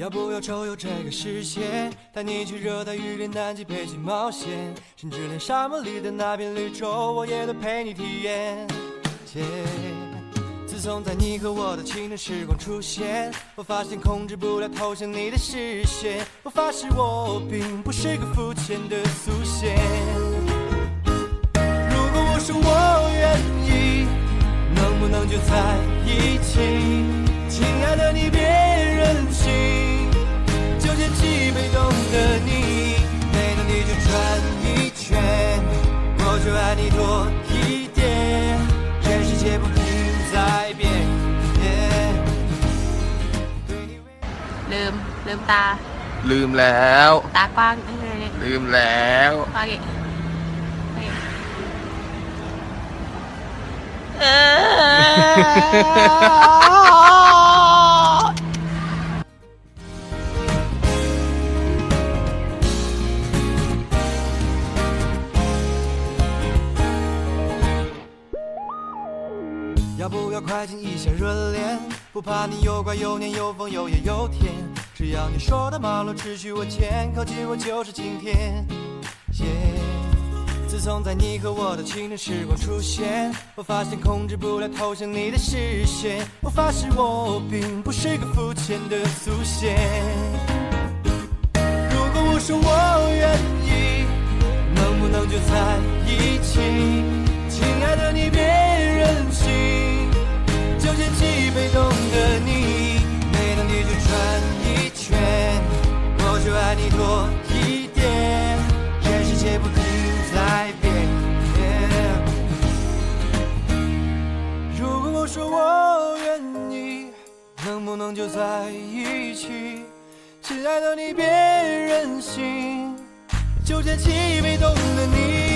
要不要周游这个世界？带你去热带雨林、南极、北极冒险，甚至连沙漠里的那片绿洲，我也都陪你体验。自从在你和我的青春时光出现，我发现控制不了投向你的视线。我发誓我并不是个肤浅的俗仙。如果我说我愿意，能不能就在一起？ ลืม ลืมตา ลืมแล้ว ตากว้างเอ้ย ลืมแล้ว กว้างอีกเอ้ยเออ 要不要快进一下热恋？不怕你有怪有黏有疯有野有甜， 只要你说的马路只许我牵，靠近我就是晴天。耶自从在你和我的青春时光出现，我发现控制不了投向你的视线。我发誓我并不是个肤浅的俗仙。如果我说我愿意，能不能就在一起？亲爱的多一点，全世界不停在变。如果我说我愿意，能不能就在一起？亲爱的你别任性，就这起被动的你，